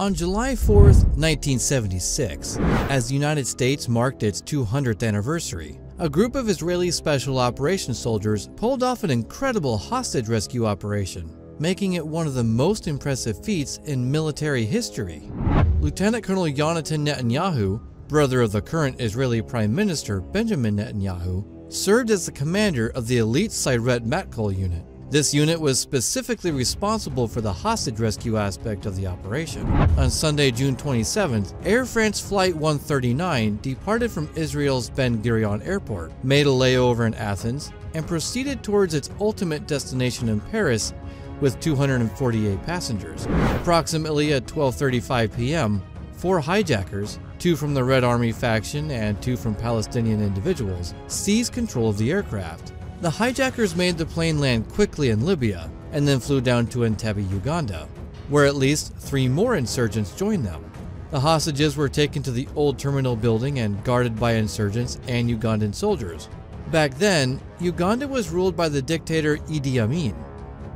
On July 4, 1976, as the United States marked its 200th anniversary, a group of Israeli Special Operations soldiers pulled off an incredible hostage rescue operation, making it one of the most impressive feats in military history. Lieutenant Colonel Yonatan Netanyahu, brother of the current Israeli Prime Minister Benjamin Netanyahu, served as the commander of the elite Sayeret Matkal unit. This unit was specifically responsible for the hostage rescue aspect of the operation. On Sunday, June 27th, Air France Flight 139 departed from Israel's Ben Gurion Airport, made a layover in Athens, and proceeded towards its ultimate destination in Paris with 248 passengers. Approximately at 12.35 p.m., four hijackers, two from the Red Army faction and two from Palestinian individuals, seized control of the aircraft. The hijackers made the plane land quickly in Libya and then flew down to Entebbe, Uganda, where at least three more insurgents joined them. The hostages were taken to the old terminal building and guarded by insurgents and Ugandan soldiers. Back then, Uganda was ruled by the dictator Idi Amin.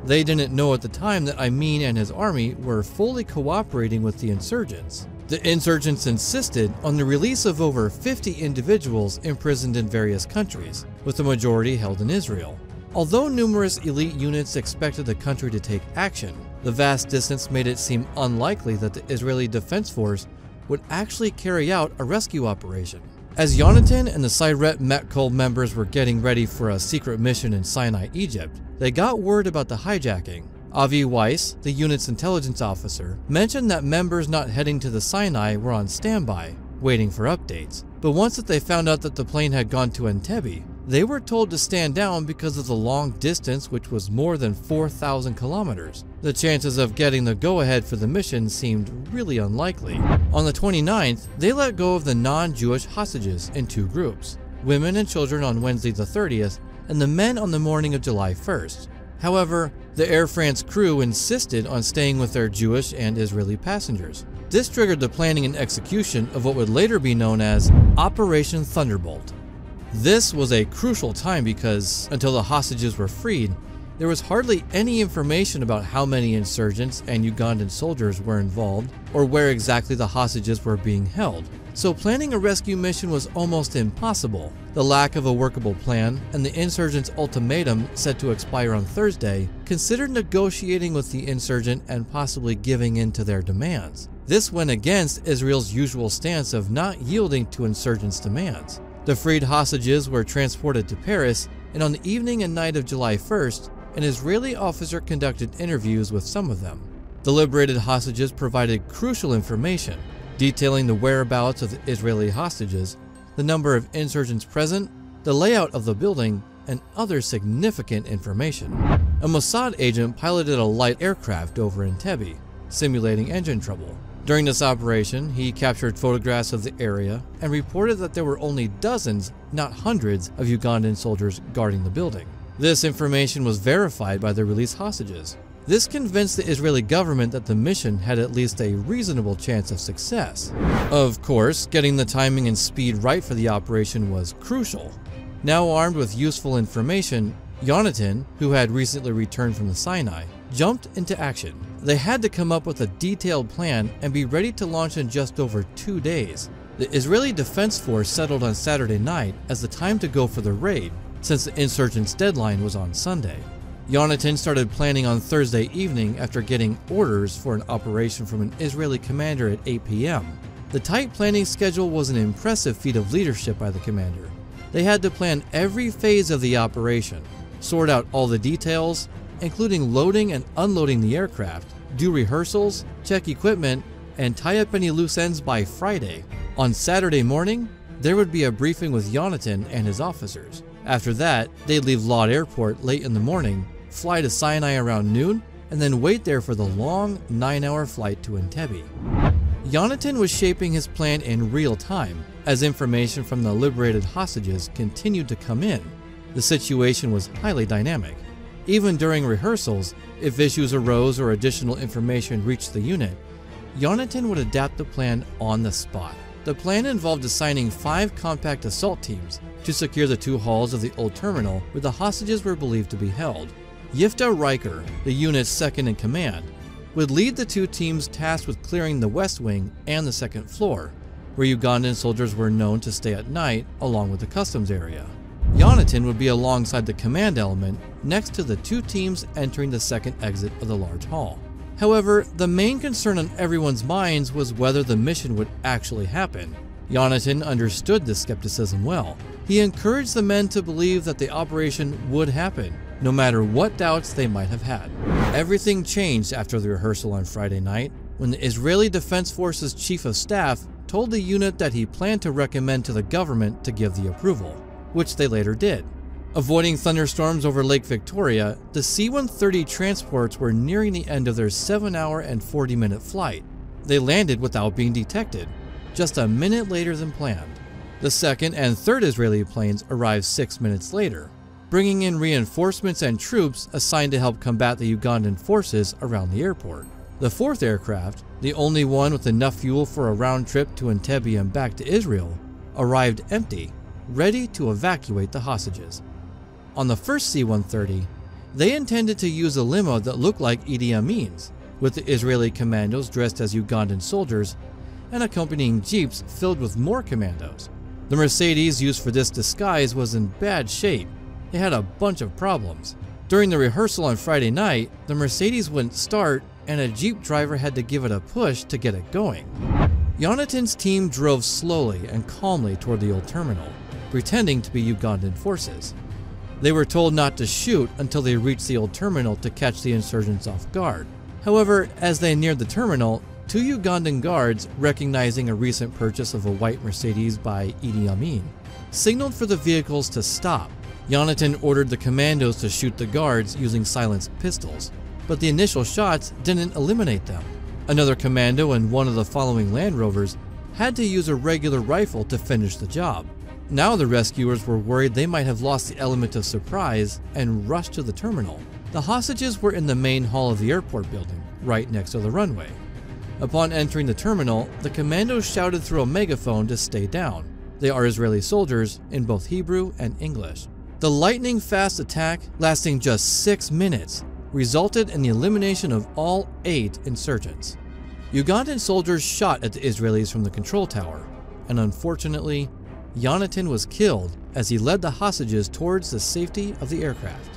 They didn't know at the time that Amin and his army were fully cooperating with the insurgents. The insurgents insisted on the release of over 50 individuals imprisoned in various countries, with the majority held in Israel. Although numerous elite units expected the country to take action, the vast distance made it seem unlikely that the Israeli Defense Force would actually carry out a rescue operation. As Yonatan and the Sayeret Matkal members were getting ready for a secret mission in Sinai, Egypt, they got word about the hijacking Avi Weiss, the unit's intelligence officer, mentioned that members not heading to the Sinai were on standby, waiting for updates. But once that they found out that the plane had gone to Entebbe, they were told to stand down because of the long distance which was more than 4,000 kilometers. The chances of getting the go-ahead for the mission seemed really unlikely. On the 29th, they let go of the non-Jewish hostages in two groups, women and children on Wednesday the 30th, and the men on the morning of July 1st. However, the Air France crew insisted on staying with their Jewish and Israeli passengers. This triggered the planning and execution of what would later be known as Operation Thunderbolt. This was a crucial time because, until the hostages were freed, there was hardly any information about how many insurgents and Ugandan soldiers were involved or where exactly the hostages were being held so planning a rescue mission was almost impossible. The lack of a workable plan and the insurgents' ultimatum set to expire on Thursday considered negotiating with the insurgent and possibly giving in to their demands. This went against Israel's usual stance of not yielding to insurgents' demands. The freed hostages were transported to Paris, and on the evening and night of July 1st, an Israeli officer conducted interviews with some of them. The liberated hostages provided crucial information, detailing the whereabouts of the Israeli hostages, the number of insurgents present, the layout of the building, and other significant information. A Mossad agent piloted a light aircraft over Entebbe, simulating engine trouble. During this operation, he captured photographs of the area and reported that there were only dozens, not hundreds, of Ugandan soldiers guarding the building. This information was verified by the released hostages, this convinced the Israeli government that the mission had at least a reasonable chance of success. Of course, getting the timing and speed right for the operation was crucial. Now armed with useful information, Yonatan, who had recently returned from the Sinai, jumped into action. They had to come up with a detailed plan and be ready to launch in just over two days. The Israeli Defense Force settled on Saturday night as the time to go for the raid, since the insurgents' deadline was on Sunday. Yonatan started planning on Thursday evening after getting orders for an operation from an Israeli commander at 8 p.m. The tight planning schedule was an impressive feat of leadership by the commander. They had to plan every phase of the operation, sort out all the details, including loading and unloading the aircraft, do rehearsals, check equipment, and tie up any loose ends by Friday. On Saturday morning, there would be a briefing with Yonatan and his officers. After that, they'd leave Lod Airport late in the morning fly to Sinai around noon, and then wait there for the long 9-hour flight to Entebbe. Yonatan was shaping his plan in real time as information from the liberated hostages continued to come in. The situation was highly dynamic. Even during rehearsals, if issues arose or additional information reached the unit, Yonatan would adapt the plan on the spot. The plan involved assigning five compact assault teams to secure the two halls of the old terminal where the hostages were believed to be held. Yiftach Reicher, the unit's second in command, would lead the two teams tasked with clearing the west wing and the second floor, where Ugandan soldiers were known to stay at night along with the customs area. Yonatan would be alongside the command element next to the two teams entering the second exit of the large hall. However, the main concern on everyone's minds was whether the mission would actually happen. Yonatan understood this skepticism well. He encouraged the men to believe that the operation would happen, no matter what doubts they might have had. Everything changed after the rehearsal on Friday night when the Israeli Defense Forces Chief of Staff told the unit that he planned to recommend to the government to give the approval, which they later did. Avoiding thunderstorms over Lake Victoria, the C-130 transports were nearing the end of their 7-hour and 40-minute flight. They landed without being detected, just a minute later than planned. The second and third Israeli planes arrived six minutes later, bringing in reinforcements and troops assigned to help combat the Ugandan forces around the airport. The fourth aircraft, the only one with enough fuel for a round trip to Entebbe and back to Israel, arrived empty, ready to evacuate the hostages. On the first C-130, they intended to use a limo that looked like Idi Amin's, with the Israeli commandos dressed as Ugandan soldiers and accompanying jeeps filled with more commandos. The Mercedes used for this disguise was in bad shape. It had a bunch of problems. During the rehearsal on Friday night, the Mercedes wouldn't start and a jeep driver had to give it a push to get it going. Yonatan's team drove slowly and calmly toward the old terminal, pretending to be Ugandan forces. They were told not to shoot until they reached the old terminal to catch the insurgents off guard. However, as they neared the terminal, two Ugandan guards, recognizing a recent purchase of a white Mercedes by Idi Amin, signaled for the vehicles to stop. Yonatan ordered the commandos to shoot the guards using silenced pistols, but the initial shots didn't eliminate them. Another commando and one of the following Land Rovers had to use a regular rifle to finish the job. Now the rescuers were worried they might have lost the element of surprise and rushed to the terminal. The hostages were in the main hall of the airport building, right next to the runway. Upon entering the terminal, the commandos shouted through a megaphone to stay down. They are Israeli soldiers in both Hebrew and English. The lightning fast attack, lasting just six minutes, resulted in the elimination of all eight insurgents. Ugandan soldiers shot at the Israelis from the control tower, and unfortunately, Yonatan was killed as he led the hostages towards the safety of the aircraft.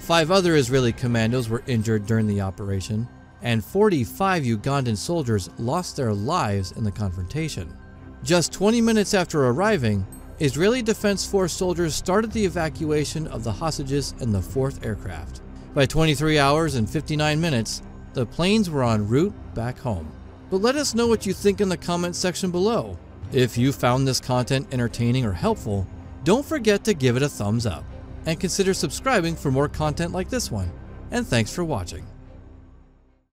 Five other Israeli commandos were injured during the operation, and 45 Ugandan soldiers lost their lives in the confrontation. Just 20 minutes after arriving, Israeli Defense Force soldiers started the evacuation of the hostages in the fourth aircraft. By 23 hours and 59 minutes, the planes were en route back home. But let us know what you think in the comments section below. If you found this content entertaining or helpful, don't forget to give it a thumbs up and consider subscribing for more content like this one. And thanks for watching.